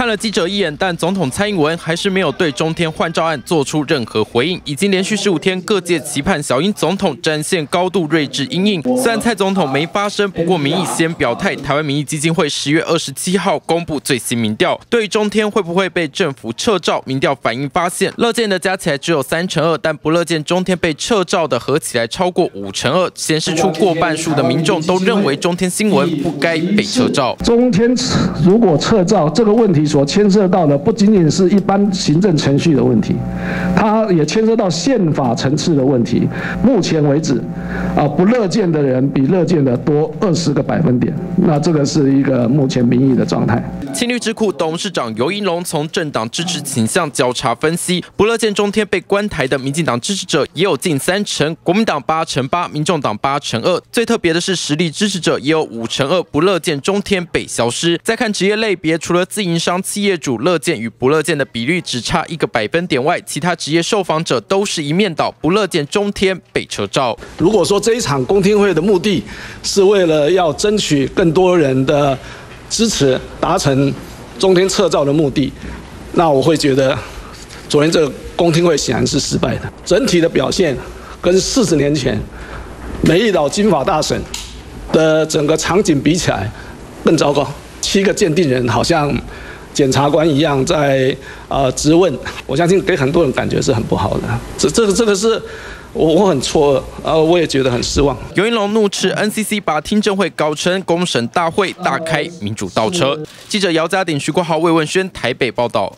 看了记者一眼，但总统蔡英文还是没有对中天换照案做出任何回应。已经连续十五天，各界期盼小英总统展现高度睿智应应。虽然蔡总统没发声，不过民意先表态。台湾民意基金会十月二十七号公布最新民调，对中天会不会被政府撤照？民调反映发现，乐见的加起来只有三成二，但不乐见中天被撤照的合起来超过五成二，显示出过半数的民众都认为中天新闻不该被撤照。中天如果撤照这个问题。所牵涉到的不仅仅是一般行政程序的问题，它也牵涉到宪法层次的问题。目前为止，啊，不乐见的人比乐见的多二十个百分点，那这个是一个目前民意的状态。青绿智库董事长尤银龙从政党支持倾向交叉分析，不乐见中天被关台的民进党支持者也有近三成，国民党八成八，民众党八成二。最特别的是，实力支持者也有五成二，不乐见中天被消失。再看职业类别，除了自营商。企业主乐见与不乐见的比率只差一个百分点外，其他职业受访者都是一面倒，不乐见中天被撤照。如果说这一场公听会的目的是为了要争取更多人的支持，达成中天撤照的目的，那我会觉得昨天这个公听会显然是失败的。整体的表现跟四十年前美丽岛金法大审的整个场景比起来更糟糕，七个鉴定人好像。检察官一样在呃质问，我相信给很多人感觉是很不好的。这这个这个是我我很错愕，呃，我也觉得很失望。尤云龙怒斥 NCC 把听证会搞成公审大会，大开民主倒车。记者姚家鼎、徐国豪、魏文轩台北报道。